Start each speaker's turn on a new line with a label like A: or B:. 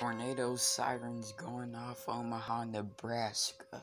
A: tornado sirens going off Omaha, Nebraska.